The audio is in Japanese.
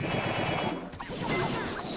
どうぞ。